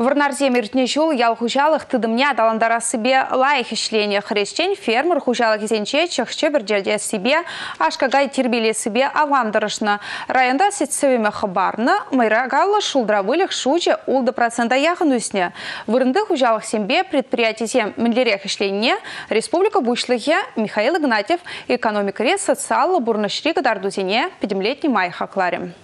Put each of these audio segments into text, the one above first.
Варнарзем иртне жол ял хужалық тыдымня даландара себе лайх ишление хрещен фермер хужалық изенче чахче бір себе ашкагай тербеле себе авандырышны. Районда сетсевеме хабарны майра галла шулдравылых шуче улды процента яхын үсне. Вырынды хужалық сембе предприятие мінлерек ишленне республика бушлыхе Михаил Игнатьев экономикаре социалы бурнышри гадардузине педемлетний май хакларим.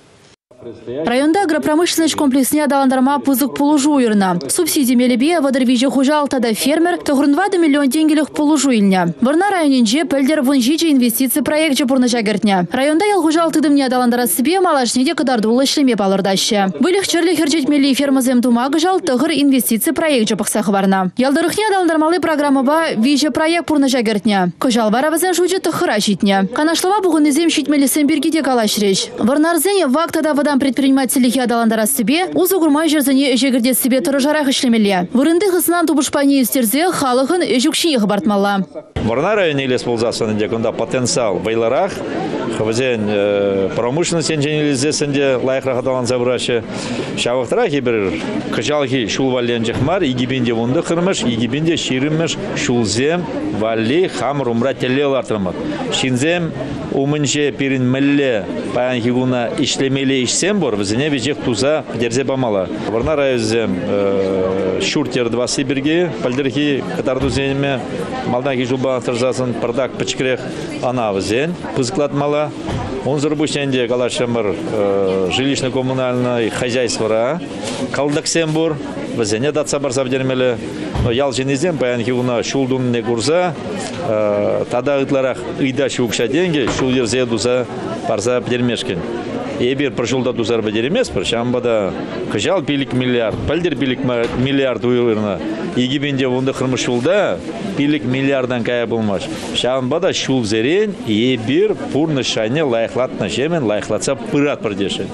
Районда агропромышленный комплексне адаландарма пузык полужу уйрна. Субсидии мелебе вадырвиже хужал тада фермер тогрунвады миллион тенгелих полужу илня. Варна районинже пельдер вунжиче инвестиции проект жапурна жагертня. Районда ел хужал тыдымне адаландара себе малашнеде кадарду улышлеме палырдаще. Вылих черлі херчет мели фермазем тумагы жал тығыр инвестиции проект жапықсақы барна. Ялдырыхне адаландармалы программа ба виже проект пурна жагертня. Кожал барабызен жуджи тықыра житня. Канашлава бұғын изем шитмелесен бергеде калашреш. Варнарзене вактада Адам предприниматели адаландара себе, узы гурмай жерзіне тұрыжарақ ішлемелі. Вырынды ғысынан тубышпане естерзе халығын ежукшіне ғыбартмалла. Варна районе елес болзасының декунда потенциал байларақ, хавазен промышленность инженеризесінде лайықрақ адаланса бұрашы. Шавықтырақ ебір кыжалғы шул вален жықмар, игибенде вунды қырмыш, игибенде ширімміш, шулзем, вали, хамыр, умра телел артырмат. Шинзем, умынше пирин мілле, паян хигуна ишлемеле ишсем бор, візіне вежек туза дерзе бамала. Варна райозем шуртер два сибирги, пальдерхи катардузеніме, малдан жулба тұрзасын пардак пічкірек ана візен, пызықлатмала. Он зарабушенде калашамыр жилищно-коммунальное хозяйство калдаксем бор, візене датса барса бдермелі. Ял женезем паян хигуна шулдун не курса, тада ытларах ыйда шукша деньги, шул ерзе дуза парса бдермешкен. Ебір бір жылда дузар бәдер емес, бір шамбада кыжал билік миллиард, пәлдер билік миллиард уйылырына. Егебенде онда қырмыш жылда билік миллиардан кая болмаш. Шамбада шул зерен, ебір пурны шайне лайықлатна жемен лайықлатса пырат бірдешін.